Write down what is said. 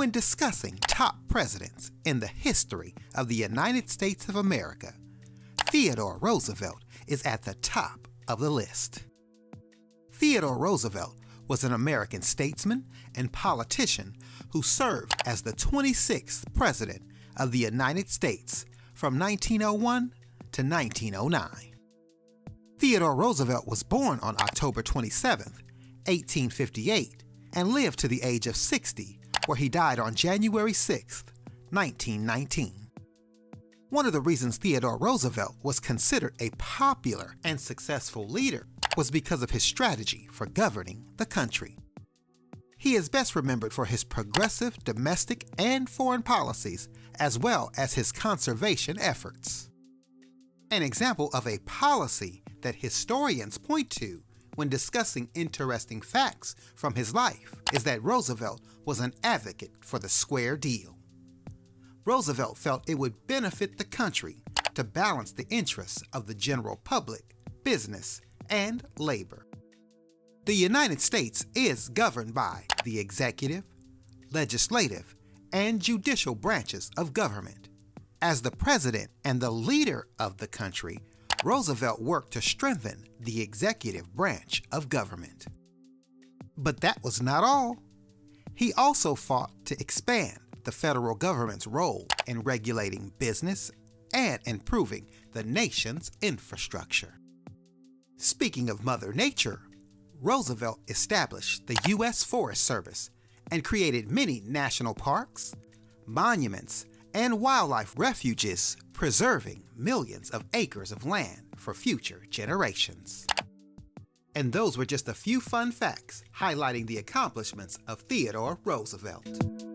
When discussing top presidents in the history of the United States of America, Theodore Roosevelt is at the top of the list. Theodore Roosevelt was an American statesman and politician who served as the 26th President of the United States from 1901 to 1909. Theodore Roosevelt was born on October 27, 1858, and lived to the age of 60, where he died on January 6, 1919. One of the reasons Theodore Roosevelt was considered a popular and successful leader was because of his strategy for governing the country. He is best remembered for his progressive domestic and foreign policies, as well as his conservation efforts. An example of a policy that historians point to when discussing interesting facts from his life is that Roosevelt was an advocate for the square deal. Roosevelt felt it would benefit the country to balance the interests of the general public, business, and labor. The United States is governed by the executive, legislative, and judicial branches of government. As the president and the leader of the country, Roosevelt worked to strengthen the executive branch of government. But that was not all. He also fought to expand the federal government's role in regulating business and improving the nation's infrastructure. Speaking of Mother Nature, Roosevelt established the U.S. Forest Service and created many national parks, monuments, and wildlife refuges, preserving millions of acres of land for future generations. And those were just a few fun facts highlighting the accomplishments of Theodore Roosevelt.